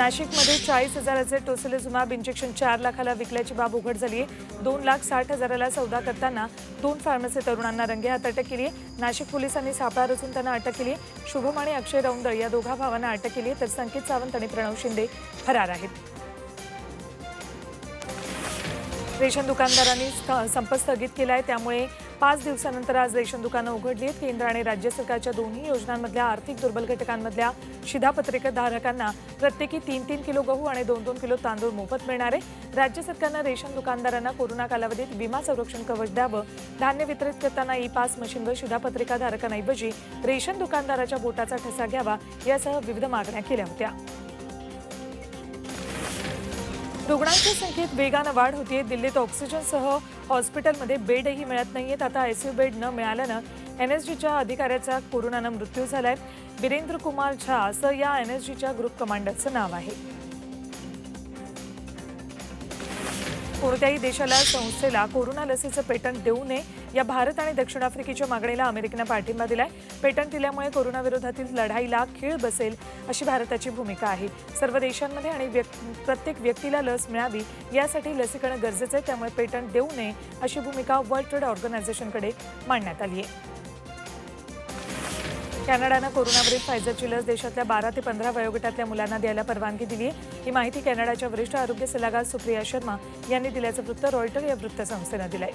नाशिकमध्ये चाळीस हजाराचे टोसिलिझुमॅब इंजेक्शन चार लाखाला विकल्याची बाब उघड झाली आहे. दोन लाख साठ हजाराला सौदा करताना दोन फार्मसी तरुणांना रंगेहात अटक केली आहे. नाशिक पोलिसांनी सापळा रचून त्यांना अटक केली शुभम आणि अक्षय रौंदळ या दोघा भावांना अटक केली तर संकेत सावंत आणि प्रणव शिंदे फरार आहेत. रेशन दुकानदारांनी स्थ- संप स्थगित केला आहे. त्यामुळे पाच दिवसानंतर आज रेशन दुकानं उघडली आहेत. केंद्र आणि राज्य सरकारच्या दोन्ही योजनांमधल्या आर्थिक दुर्बल घटकांमधल्या शिधापत्रिकाधारकांना प्रत्येकी तीन तीन किलो गहू आणि दोन दोन किलो तांदूळ मोफत मिळणार आहे. राज्य सरकारनं रेशन दुकानदारांना कोरोना कालावधीत विमा संरक्षण कवच द्यावं. धान्य वितरित करताना ई पास मशीनवर शिधापत्रिकाधारकांऐवजी रेशन दुकानदाराच्या बोटाचा ठसा घ्यावा यासह विविध मागण्या केल्या होत्या. रुग्णांच्या संख्येत वेगानं वाढ होतीये. दिल्लीत ऑक्सिजनसह हॉस्पिटलमध्ये बेडही मिळत नाहीयेत. आता आयसीयू बेड न मिळाल्यानं एनएसजीच्या अधिकाऱ्याचा कोरोनानं मृत्यू झालाय. बिरेंद्र कुमार झा असं या एनएसजीच्या ग्रुप कमांडरचं नाव आहे. कोणत्याही देशाला संस्थेला कोरोना लसीचं पेटंट देऊ नये या भारत आणि दक्षिण आफ्रिकेच्या मागणीला अमेरिकेनं पाठिंबा दिलाय. पेटंट दिल्यामुळे कोरोनाविरोधातील लढाईला खीळ बसेल अशी भारताची भूमिका आहे. सर्व देशांमध्ये आणि व्यक्- प्रत्येक व्यक्तीला लस मिळावी यासाठी लसीकरण गरजेचं आहे त्यामुळे पेटंट देऊ नये अशी भूमिका वर्ल्ड ट्रेड ऑर्गनायझेशनकडे मांडण्यात आली आहे. कॅनडानं कोरोनावरील फायझरची लस देशातल्या बारा ते पंधरा वयोगटातल्या मुलांना द्यायला परवानगी दिली आहे. ही माहिती कॅनडाच्या वरिष्ठ आरोग्य सल्लागार सुप्रिया शर्मा यांनी दिल्याचं वृत्त रॉयटर या वृत्तसंस्थेनं दिलंय.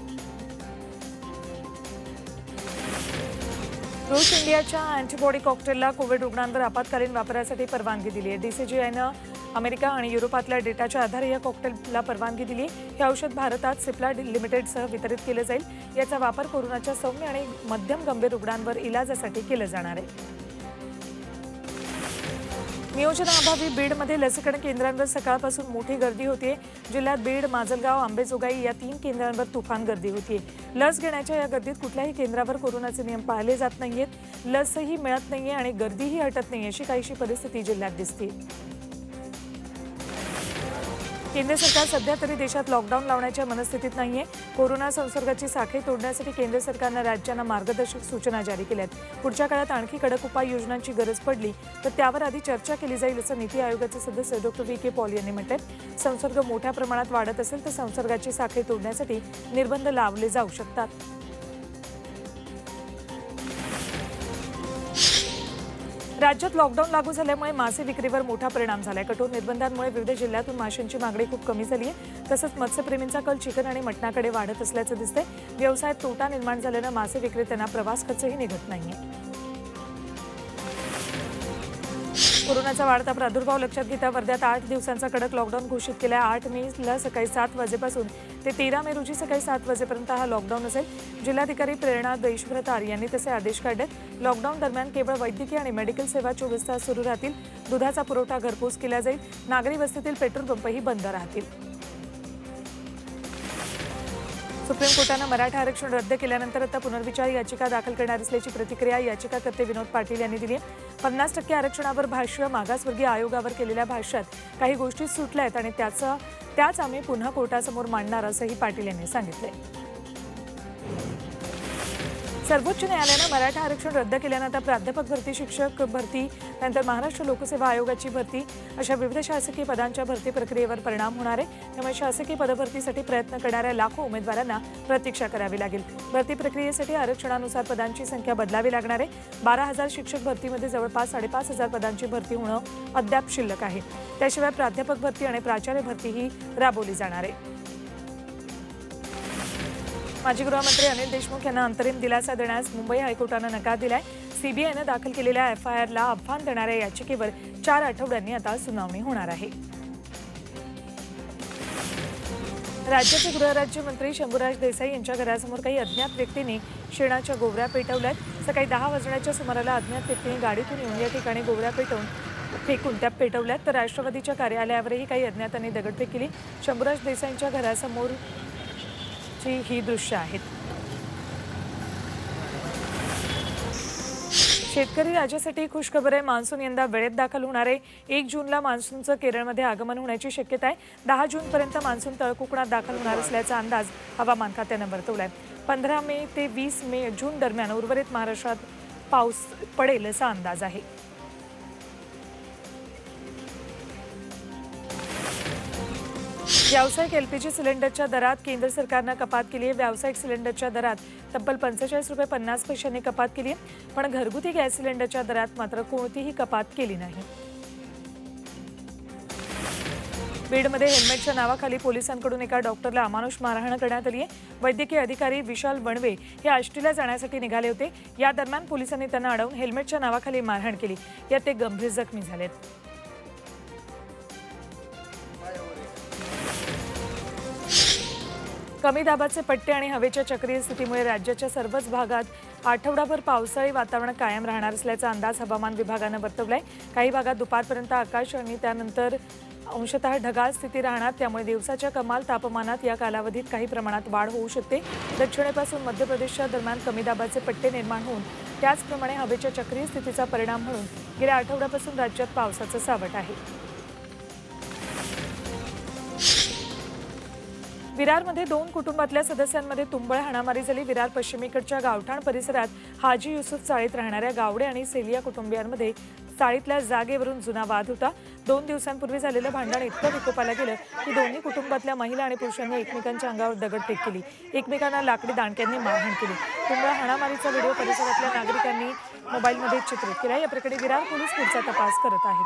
रूस इंडियाच्या अँटीबॉडी कॉकटेलला कोविड रुग्णांवर आपत्कालीन वापरासाठी परवानगी दिली आहे. डीसीजीआयनं अमेरिका आणि युरोपातल्या डेटाच्या आधारे या कॉकटेलला परवानगी दिली. हे औषध भारतात सिप्ला लिमिटेडसह वितरित केलं जाईल. याचा वापर कोरोनाच्या सौम्य आणि मध्यम गंभीर रुग्णांवर इलाजासाठी केलं जाणार आहे. नियोजनाअभावी बीडमध्ये लसीकरण केंद्रांवर सकाळपासून मोठी गर्दी होती जिल्ह्यात बीड माजलगाव आंबेजोगाई या तीन केंद्रांवर तुफान गर्दी होती लस घेण्याच्या या गर्दीत कुठल्याही केंद्रावर कोरोनाचे नियम पाळले जात नाहीयेत. लसही मिळत नाहीये आणि गर्दीही हटत नाही अशी काहीशी परिस्थिती जिल्ह्यात दिसते केंद्र सरकार सध्या तरी देशात लॉकडाऊन लावण्याच्या मनस्थितीत नाहीये. कोरोना संसर्गाची साखळी तोडण्यासाठी केंद्र सरकारनं राज्यांना मार्गदर्शक सूचना जारी केल्या आहेत पुढच्या काळात आणखी कडक उपाययोजनांची गरज पडली तर त्यावर आधी चर्चा केली जाईल असं नीती आयोगाचे सदस्य डॉक्टर व्ही के पॉल यांनी म्हटलंय. संसर्ग मोठ्या प्रमाणात वाढत असेल तर संसर्गाची साखळी तोडण्यासाठी निर्बंध लावले जाऊ शकतात. राज्यात लॉकडाऊन लागू झाल्यामुळे मासे विक्रीवर मोठा परिणाम झालाय. कठोर निर्बंधांमुळे विविध जिल्ह्यातून माशांची मागणी खूप कमी झाली आहे तसंच मत्स्यप्रेमींचा कल चिकन आणि मटणाकडे वाढत असल्याचं दिसतंय. व्यवसायात तोटा निर्माण झाल्यानं मासे विक्रेत्यांना प्रवास खर्चही निघत नाहीये. कोरोनाचा वाढता प्रादुर्भाव लक्षात घेता वर्ध्यात आठ दिवसांचा कडक लॉकडाऊन घोषित केला आहे आठ मेला सकाळी सात वाजेपासून ते तेरा मे रोजी सकाळी सात वाजेपर्यंत हा लॉकडाऊन असेल. जिल्हाधिकारी प्रेरणा देशभ्रतार यांनी तसे आदेश काढले लॉकडाऊन दरम्यान केवळ वैद्यकीय आणि मेडिकल सेवा चोवीस तास सुरू राहतील. दुधाचा पुरवठा घरपोच केला जाईल. नागरी वस्तीतील पेट्रोल पंपही बंद राहतील. सुप्रीम कोर्टानं मराठा आरक्षण रद्द केल्यानंतर आता पुनर्विचार याचिका दाखल करणार असल्याची प्रतिक्रिया याचिकाकर्ते विनोद पाटील यांनी दिली आहे. पन्नास टक्के आरक्षणावर भाष्य मागासवर्गीय आयोगावर केलेल्या भाष्यात काही गोष्टी सुटल्या आहेत आणि त्याचं त्याच आम्ही पुन्हा कोर्टासमोर मांडणार असंही पाटील यांनी सांगितलंय. सर्वोच्च न्यायालयानं मराठा आरक्षण रद्द केल्यानं आता प्राध्यापक भरती शिक्षक भरती त्यानंतर महाराष्ट्र लोकसेवा आयोगाची भरती अशा विविध शासकीय पदांच्या भरती प्रक्रियेवर परिणाम होणार आहे. त्यामुळे शासकीय पदभरतीसाठी प्रयत्न करणाऱ्या लाखो उमेदवारांना प्रतीक्षा करावी लागेल. भरती प्रक्रियेसाठी आरक्षणानुसार पदांची संख्या बदलावी लागणार आहे. बारा हजार शिक्षक भरतीमध्ये जवळपास साडेपाच हजार पदांची भरती होणं अद्याप शिल्लक आहे. त्याशिवाय प्राध्यापक भरती आणि प्राचार्य भरती ही राबवली जाणार आहे. माजी गृहमंत्री अनिल देशमुख यांना अंतरिम दिलासा देण्यास मुंबई हायकोर्टानं नकार दिलाय. सीबीआयनं दाखल केलेल्या एफआयआरला आव्हान देणाऱ्या याचिकेवर चार आठवड्यांनी आता सुनावणी होणार आहे. राज्याचे गृहराज्यमंत्री शंभूराज देसाई यांच्या घरासमोर काही अज्ञात व्यक्तींनी शेणाच्या गोवऱ्या पेटवल्यात. सकाळी दहा वाजण्याच्या सुमाराला अज्ञात व्यक्तींनी गाडीतून येऊन या ठिकाणी गोवऱ्या पेटवून फेकून त्या पेटवल्यात. तर राष्ट्रवादीच्या कार्यालयावरही काही अज्ञातांनी दगडफेक केली. शंभूराज देसाईंच्या घरासमोर ची ही दृश्य आहेत. शेतकरी राज्यासाठी खुशखबर आहे. मान्सून यंदा वेळेत दाखल होणार आहे. एक जूनला मान्सूनचं केरळमध्ये आगमन होण्याची शक्यता आहे. दहा जूनपर्यंत मान्सून तळकोकणात दाखल होणार असल्याचा अंदाज हवामान खात्यानं वर्तवलाय. पंधरा मे ते वीस मे जून दरम्यान उर्वरित महाराष्ट्रात पाऊस पडेल असा अंदाज आहे. व्यावसायिक एलपीजी सिलेंडरच्या दरात केंद्र सरकारनं कपात केली आहे. व्यावसायिक सिलेंडरच्या दरात तब्बल पंचेचाळीस रुपये पन्नास पैशांनी कपात केली आहे. पण घरगुती गॅस सिलेंडरच्या दरात मात्र कोणतीही कपात केली नाही. बीडमध्ये हेल्मेटच्या नावाखाली पोलिसांकडून एका डॉक्टरला अमानुष मारहाण करण्यात आली आहे. वैद्यकीय अधिकारी विशाल वणवे हे आष्टीला जाण्यासाठी निघाले होते. या दरम्यान पोलिसांनी त्यांना अडवून हेल्मेटच्या नावाखाली मारहाण केली. यात ते गंभीर जखमी झालेत. कमी दाबाचे पट्टे आणि हवेच्या चक्रीय स्थितीमुळे राज्याच्या सर्वच भागात आठवडाभर पावसाळी वातावरण कायम राहणार असल्याचा अंदाज हवामान विभागानं वर्तवलाय. काही भागात दुपारपर्यंत आकाश आणि त्यानंतर अंशतः ढगाळ स्थिती राहणार. त्यामुळे दिवसाच्या कमाल तापमानात या कालावधीत काही प्रमाणात वाढ होऊ शकते. दक्षिणेपासून मध्य प्रदेशच्या दरम्यान कमी दाबाचे पट्टे निर्माण होऊन त्याचप्रमाणे हवेच्या चक्रीय स्थितीचा परिणाम म्हणून गेल्या आठवड्यापासून राज्यात पावसाचं सावट आहे. विरारमध्ये दोन कुटुंबातल्या सदस्यांमध्ये तुंबळ हाणामारी झाली. विरार पश्चिमेकडच्या गावठाण परिसरात हाजी युसुफ चाळीत राहणाऱ्या गावडे आणि सेलिया कुटुंबियांमध्ये चाळीतल्या जागेवरून जुना वाद होता. दोन दिवसांपूर्वी झालेलं भांडण इतकं विकोपाला गेलं की दोन्ही कुटुंबातल्या महिला आणि पुरुषांनी एकमेकांच्या अंगावर दगडफेक केली. एकमेकांना लाकडी दांडक्यांनी मारहाण केली. तुंबळ हाणामारीचा व्हिडिओ परिसरातल्या नागरिकांनी मोबाईलमध्ये चित्रित केला. या प्रकरणी विरार पोलीस पुढचा तपास करत आहेत.